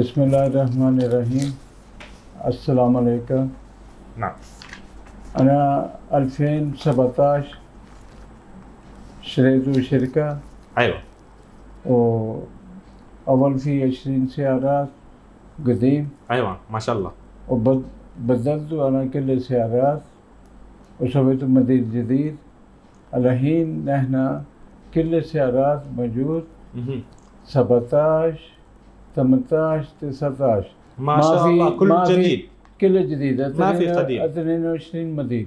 بسم الله الرحمن الرحيم السلام عليكم نعم أنا 2017 اشتريت شركة أيوه وأول في 20 سيارات قديم أيوه ما شاء الله وبدلت أنا كل السيارات وسويت مدير جديد الحين نحن كل السيارات موجود مهم. 17 18 19 ما, شاء الله كله جديد. كله جديد. ما في قديم. 22 موديل.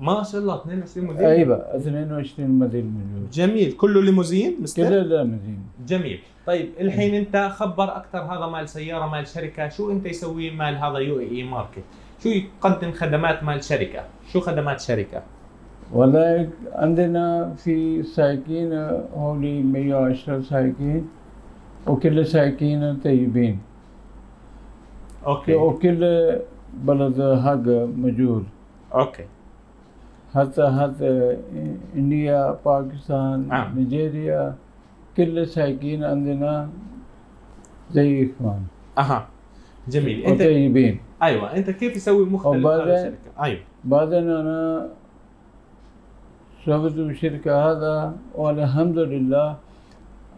ما شاء الله 22 موديل. أيوه 22 موديل موجود جميل. كله ليموزين؟ مستر؟ كله ليموزين. جميل. طيب الحين انت خبر أكثر هذا مال سيارة مال شركة. شو انت يسوي مال هذا UAE market؟ شو يقدم خدمات مال شركة؟ شو خدمات شركة؟ والله عندنا في سايقين حوالي 110 سايقين وكل سايقين طيبين. okay. وكل بلد حق موجود okay. حتى حتى India باكستان نعم. نيجيريا كل سايقين عندنا زي إخوان. أها. جميل. أنت وطيبين. أيوه. أنت كيف يسوي مختلف وبعدين- الشركة؟ أيوه. بعدين أنا سويت الشركة هذا والحمد لله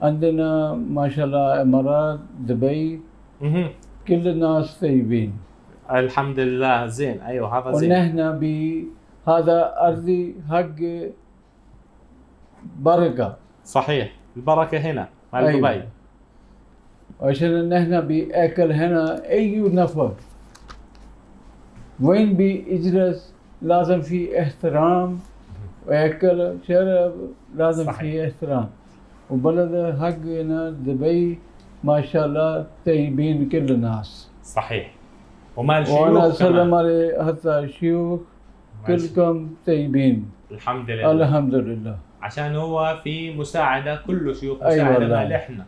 عندنا ما شاء الله إمارات دبي. كل الناس طيبين. الحمد لله زين. أيوه هذا زين. ونحن بهذا أرضي حق بركة. صحيح. البركة هنا مال أيوة. دبي. عشان نحن بأكل هنا أي نفر. وين بيجلس لازم في احترام. وأكل شرب لازم صحيح. في احترام. وبلد حقنا دبي ما شاء الله طيبين كل الناس. صحيح. ومال شيوخ وأنا. أسلم على حتى شيوخ ماشي. كلكم طيبين الحمد لله. الحمد لله. عشان هو في مساعدة كله شيوخ مساعدة. والله. مال إحنا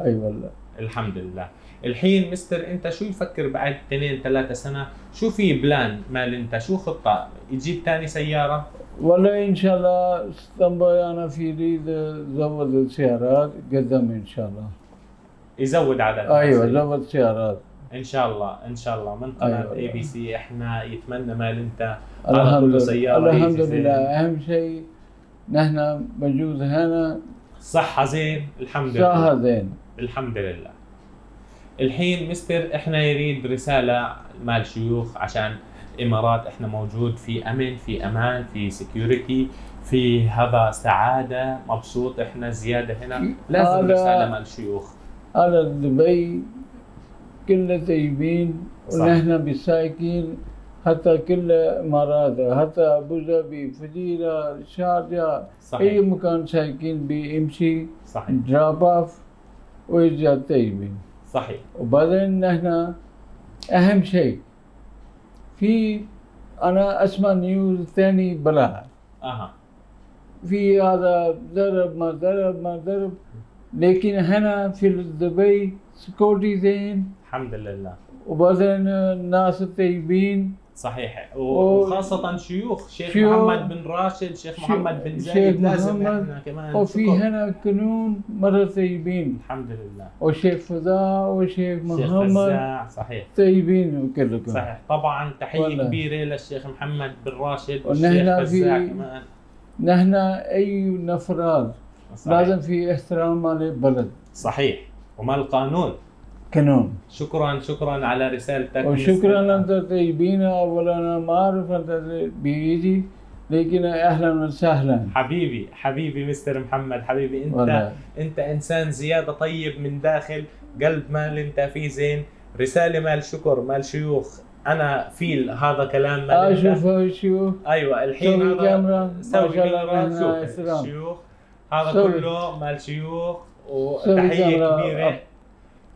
أي والله. الحمد لله. الحين مستر أنت شو يفكر بعد اثنين ثلاثة سنة؟ شو في plan؟ مال انت شو خطة؟ يجيب ثاني سيارة؟ والله إن شاء الله اسطنبول أنا في اريد ازود السيارات قدام إن شاء الله. يزود عدد أيوه السيارات. زود سيارات إن شاء الله إن شاء الله. من قناة أيوة. ABC إحنا يتمنى مال أنت. الحمد لله. سيارة الحمد. لله. أهم شيء نحن موجود هنا. صحة زين. الحمد لله. زين. الحمد لله. الحين مستر إحنا يريد رسالة مال شيوخ عشان إمارات إحنا موجود في أمن في أمان في سكيورتي في هذا سعادة مبسوط إحنا زيادة هنا. لازم هذا- رسالة مال شيوخ على دبي كله طيبين. ونحن بالسايقين حتى كل إمارات حتى أبو ظبي فجيره شارجة أي مكان سايقين بيمشي صحيح. drop off ويرجع طيبين. صحيح. وبعدين نحن أهم شيء في أنا أسمع news ثاني بلد. أها. في هذا ضرب ما ضرب ما ضرب. لكن هنا في دبي security زين. الحمد لله. وبعدين الناس الطيبين. صحيح. وخاصة شيوخ شيخ شيوخ- محمد بن راشد شيخ محمد بن زايد. لازم إحنا كمان وفي. هنا قانون مرة طيبين. الحمد لله. وشيخ فضاء وشيخ شيخ محمد. فزاع صحيح. طيبين وكلكم صحيح. طبعا تحية والله. كبيرة للشيخ محمد بن راشد والشيخ في- فزاع كمان. نحن أي صحيح. لازم في احترام على البلد. صحيح. وما القانون؟ كنون شكرا شكرا على رسالتك وشكرا. أنت طيبين اول أنا ما أعرف أنت بيجي لكن أهلا وسهلا حبيبي حبيبي مستر محمد حبيبي أنت والله. أنت إنسان زيادة طيب من داخل قلب مال أنت فيه زين رسالة مال شكر مال شيوخ أنا فيل هذا كلام مال. أشوف شو أيوه الحين سوي هذا كاميرا. سوي كاميرا شوف. الشيوخ هذا سوي. كله مال شيوخ وتحية. كبيرة أب.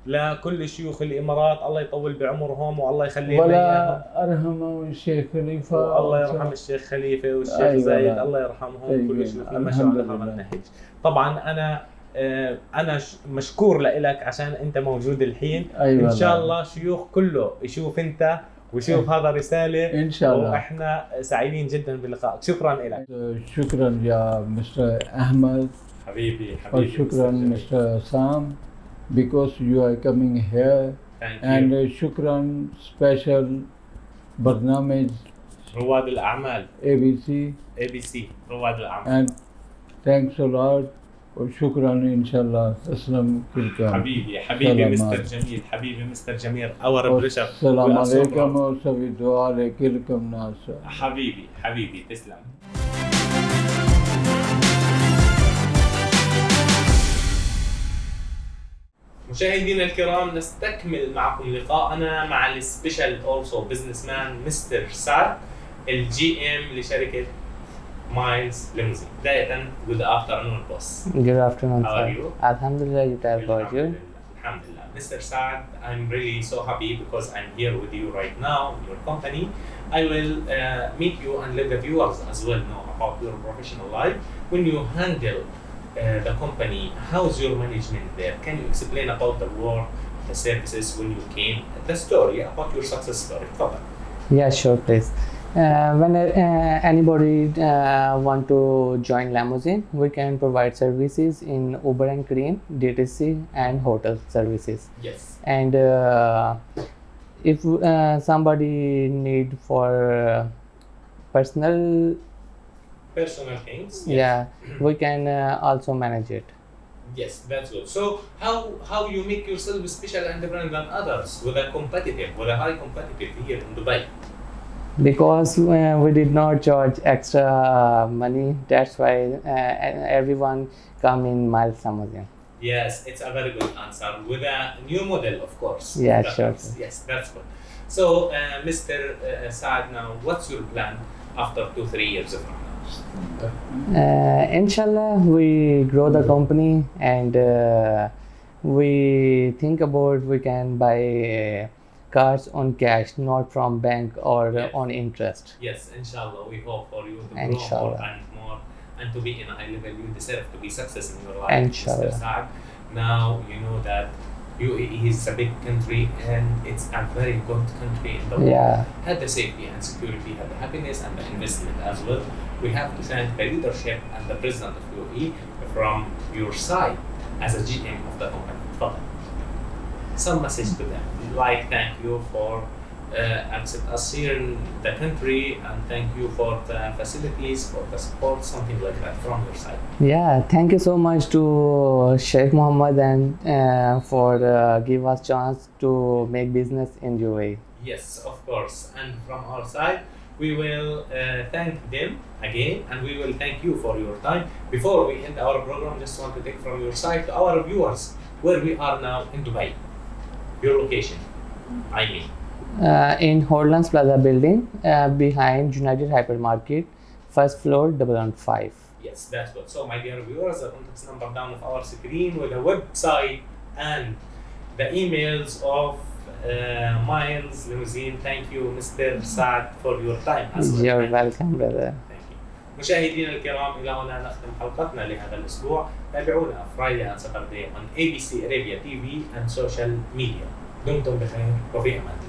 لكل شيوخ الإمارات الله يطول بعمرهم والله يخلي لنا إياهم. ولا ارحمه الشيخ خليفة. والله يرحم الشيخ خليفة والشيخ أيوة زايد لا. الله يرحمهم طيب، كل شيوخنا الحمد مشوا على لله. هذا النهج طبعا أنا آه، أنا مشكور لك عشان أنت موجود الحين. أيوة إن شاء لا. الله شيوخ كله يشوف أنت ويشوف هذا رسالة. إن شاء الله. وإحنا سعيدين جدا بلقائك شكرا لك شكرا يا مستر أحمد. حبيبي حبيبي. وشكرا. مستر سام. Because you are coming here. Thank and you. uh, shukran special برنامج رواد الأعمال. ABC سي رواد الأعمال. And thanks a lot. وشكرا ان شاء الله تسلم كلكم حبيبي حبيبي. مستر جميل حبيبي مستر جميل. our pleasure السلام عليكم. وسوي دعاء لكلكم ناس. حبيبي حبيبي تسلم. مشاهدينا الكرام نستكمل معكم لقاءنا مع ال special also businessman mister سعد ال GM لشركة Miles Limousine بداية good afternoon boss good afternoon how are you الحمد لله you طيب about you الحمد لله مستر سعد I'm really so happy because I'm here with you right now in your company I will meet you and let the viewers as well know about your professional life when you handle uh, the company, how's your management there? Can you explain about the work, the services when you came, the story about your success story? تفضل. Yeah, sure, please. Uh, when uh, anybody uh, want to join limousine we can provide services in uber and Cream, dtc and hotel services yes and uh, if uh, somebody need for uh, personal Personal things. yeah, we can uh, also manage it. Yes, that's good. So how how you make yourself special and different than others with a competitive, with a high competitive here in Dubai? because uh, we did not charge extra money that's why uh, everyone come in miles Amazon. Yes, it's a very good answer with a new model, of course. Yeah, That sure. is- Yes, that's good. So, uh, Mr. Uh, Saad, now what's your plan after two, three years from now? Uh, inshallah we grow the company and uh, we think about we can buy uh, cars on cash not from bank or Yes. on interest Yes, inshallah, we hope for you to grow Inshallah. more and more and to be in a high level. You deserve to be success in your life, Inshallah. Mr. Saad. Now you know that UAE is a big country and it's a very good country in the world. Yeah. Had the safety and security, had the happiness and the investment as well. We have to thank the leadership and the president of UAE from your side as a GM of the company. Some message to them, like thank you for accept us here in the country and thank you for the facilities, for the support, something like that from your side. yeah thank you so much to Sheikh Muhammad and uh, for uh, give us chance to make business in UAE Yes, of course. And from our side, we will uh, thank them again and we will thank you for your time. Before we end our program, just want to take from your side to our viewers where we are now in Dubai. Your location, I mean uh, in Horlands Plaza building uh, behind United Hypermarket, first floor, double on five. Yes, that's good. So, my dear viewers, the contact number down of our screen with the website and the emails of uh, Miles Limousine. Thank you, Mr. Saad, for your time. as well. You're Thank you. welcome, brother. Thank you. مشاهدينا الكرام الى هنا نختم حلقتنا لهذا الاسبوع تابعونا Friday and Saturday on ABC Arabia TV and social media دمتم بخير وفي امان الله